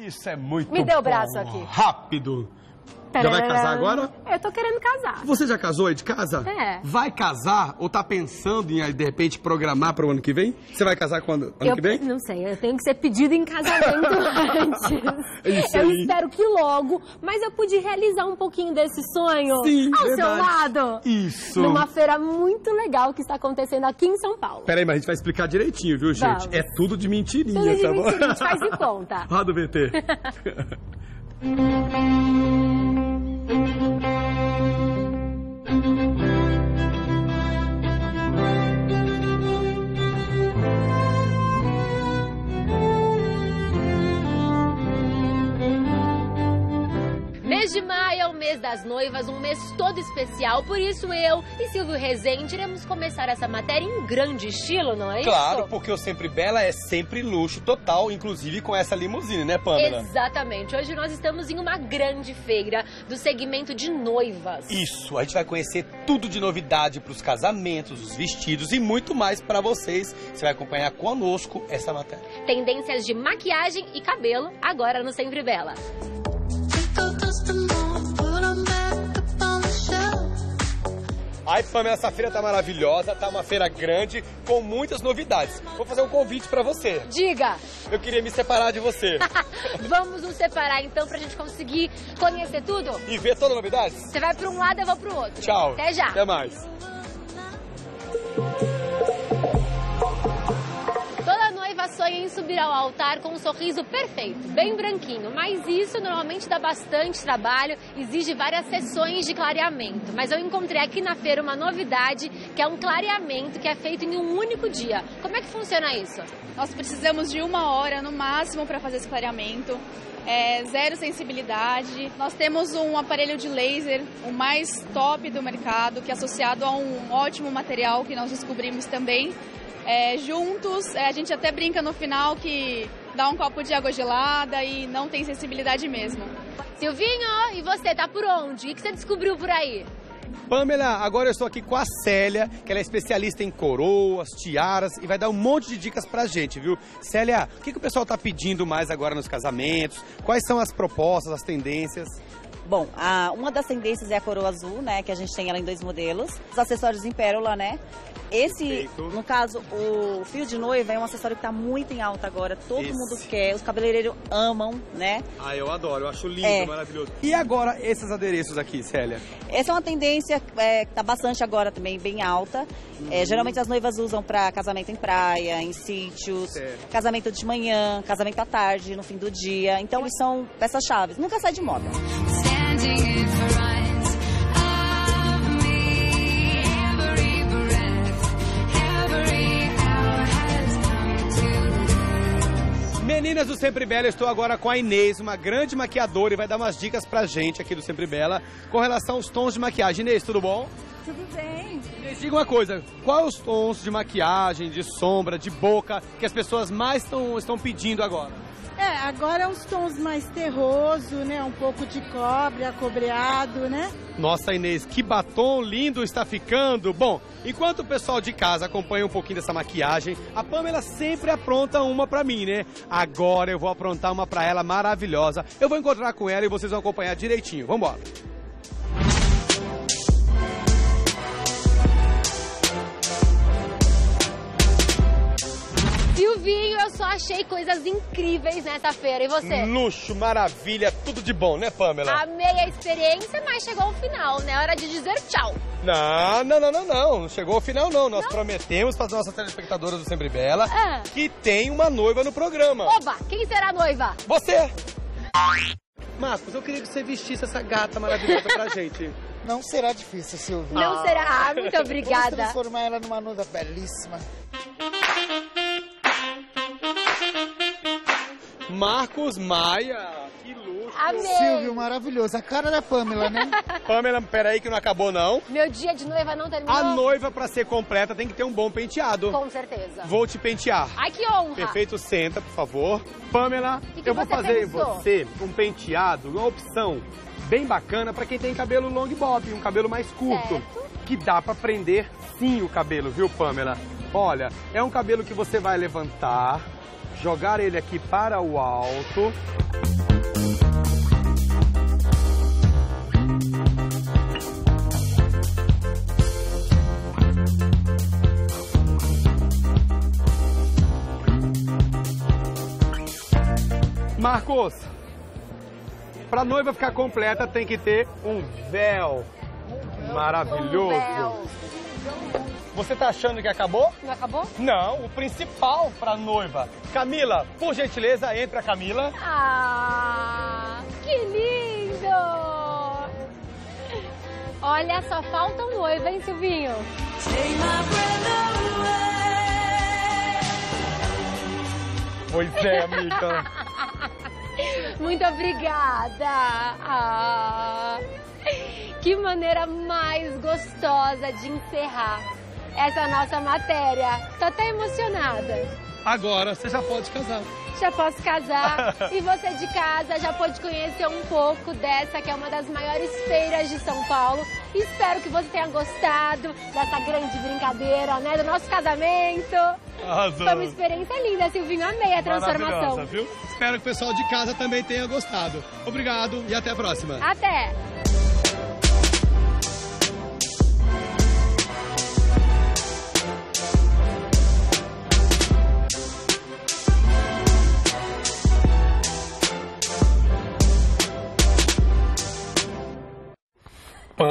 Isso é muito Me dê o bom. braço aqui. Rápido. Já vai casar agora? Eu tô querendo casar. Você já casou aí de casa? É. Vai casar ou tá pensando em, de repente, programar para o ano que vem? Você vai casar quando? Ano eu que vem? não sei, eu tenho que ser pedido em casamento antes. É isso eu espero que logo, mas eu pude realizar um pouquinho desse sonho Sim, ao verdade. seu lado. Isso. Numa feira muito legal que está acontecendo aqui em São Paulo. Peraí, mas a gente vai explicar direitinho, viu, gente? Vamos. É tudo de mentirinha, Tudo de tá bom? mentira, a gente faz de conta. Roda o VT. noivas, um mês todo especial. Por isso eu e Silvio Rezende iremos começar essa matéria em grande estilo, não é Claro, isso? porque o Sempre Bela é sempre luxo total, inclusive com essa limusine, né, Pamela? Exatamente. Hoje nós estamos em uma grande feira do segmento de noivas. Isso, a gente vai conhecer tudo de novidade para os casamentos, os vestidos e muito mais para vocês. Você vai acompanhar conosco essa matéria. Tendências de maquiagem e cabelo, agora no Sempre Bela. Ai, Pamela, essa feira tá maravilhosa, tá uma feira grande com muitas novidades. Vou fazer um convite para você. Diga, Eu queria me separar de você vamos nos separar então pra gente conseguir conhecer tudo? e ver todas as novidades. Você vai pra um lado, eu vou pro outro. Tchau. Até já. Até mais. Subir ao altar com um sorriso perfeito, bem branquinho, mas isso normalmente dá bastante trabalho, exige várias sessões de clareamento. Mas eu encontrei aqui na feira uma novidade, que é um clareamento que é feito em um único dia. Como é que funciona isso? Nós precisamos de uma hora no máximo para fazer esse clareamento. É, zero sensibilidade. Nós temos um aparelho de laser, o mais top do mercado, que é associado a um ótimo material que nós descobrimos também. É, juntos, é, a gente até brinca no final que dá um copo de água gelada e não tem sensibilidade mesmo. Silvinho, e você, tá por onde? O que você descobriu por aí? Pamela, agora eu estou aqui com a Célia, que ela é especialista em coroas, tiaras e vai dar um monte de dicas pra gente, viu? Célia, o que, que o pessoal tá pedindo mais agora nos casamentos? Quais são as propostas, as tendências? Bom, a- uma das tendências é a coroa azul, né? Que a gente tem ela em dois modelos. Os acessórios em pérola, né? Esse, no caso, o fio de noiva é um acessório que tá muito em alta agora. Todo Esse. mundo quer, os cabeleireiros amam, né? Ah, eu adoro, eu acho lindo, É. maravilhoso. E agora esses adereços aqui, Célia? Essa é uma tendência é, que tá bastante agora também, bem alta. É, geralmente as noivas usam para casamento em praia, em sítios, Certo. casamento de manhã, casamento à tarde, no fim do dia. Então eles são peças chaves, nunca sai de moda. Meninas do Sempre Bela, eu estou agora com a Inês, uma grande maquiadora, e vai dar umas dicas pra gente aqui do Sempre Bela com relação aos tons de maquiagem. Inês, tudo bom? Tudo bem. Inês, diga uma coisa, quais os tons de maquiagem, de sombra, de boca que as pessoas mais tão, estão pedindo agora? É, agora uns tons mais terroso, né? Um pouco de cobre, acobreado, né? Nossa, Inês, que batom lindo está ficando! Bom, enquanto o pessoal de casa acompanha um pouquinho dessa maquiagem, a Pamela sempre apronta uma pra mim, né? Agora eu vou aprontar uma pra ela maravilhosa. Eu vou encontrar com ela e vocês vão acompanhar direitinho. Vambora! Silvinho, eu só achei coisas incríveis nessa feira. E você? Luxo, maravilha, tudo de bom, né, Pamela? Amei a experiência, mas chegou ao final, né? Hora de dizer tchau. Não, não, não, não, não. Não chegou ao final, não. Nós prometemos para as nossas telespectadoras do Sempre Bela Ah. que tem uma noiva no programa. Oba, quem será a noiva? Você! Marcos, eu queria que você vestisse essa gata maravilhosa pra gente. Não será difícil, Silvio. Não será. Ah, muito Vamos obrigada. transformar ela numa nuda belíssima. Marcos Maia, que luxo. Amei. Silvio, maravilhoso. A cara da Pamela, né? Pamela, peraí que não acabou não. Meu dia de noiva não terminou? A noiva, pra ser completa, tem que ter um bom penteado. Com certeza. Vou te pentear. Ai, que honra. Perfeito, senta, por favor. Pamela, Que que eu vou fazer pensou? você um penteado, uma opção bem bacana pra quem tem cabelo long bob, um cabelo mais curto. Certo. Que dá pra prender sim o cabelo, viu, Pamela? Olha, é um cabelo que você vai levantar, jogar ele aqui para o alto. Marcos, para noiva ficar completa tem que ter um véu maravilhoso. Você tá achando que acabou? Não acabou? Não, o principal pra noiva. Camila, por gentileza, entra Camila. Ah, que lindo! Olha, só falta um noivo, hein, Silvinho? Pois é, amiga. Muito obrigada! Ah, que maneira mais gostosa de encerrar essa nossa matéria. Tô até emocionada. Agora você já pode casar. Já posso casar e você de casa já pode conhecer um pouco dessa que é uma das maiores feiras de São Paulo. Espero que você tenha gostado dessa grande brincadeira, né, do nosso casamento. Arrasou. Foi uma experiência linda, Silvinho. Amei a transformação. Viu? Espero que o pessoal de casa também tenha gostado. Obrigado e até a próxima. Até!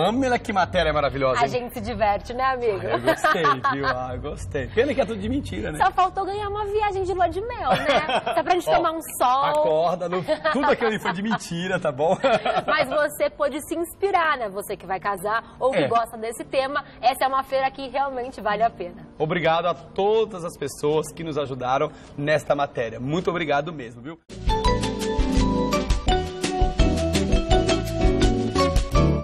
Pamela, que matéria maravilhosa. A hein? gente se diverte, né, amigo? Eu gostei, viu? Ah, gostei. Pena que é tudo de mentira, né? Só faltou ganhar uma viagem de lua de mel, né? Só pra gente Ó, tomar um sol. Acorda, não- tudo aquilo ali foi de mentira, tá bom? Mas você pode se inspirar, né? Você que vai casar ou que É. gosta desse tema. Essa é uma feira que realmente vale a pena. Obrigado a todas as pessoas que nos ajudaram nesta matéria. Muito obrigado mesmo, viu?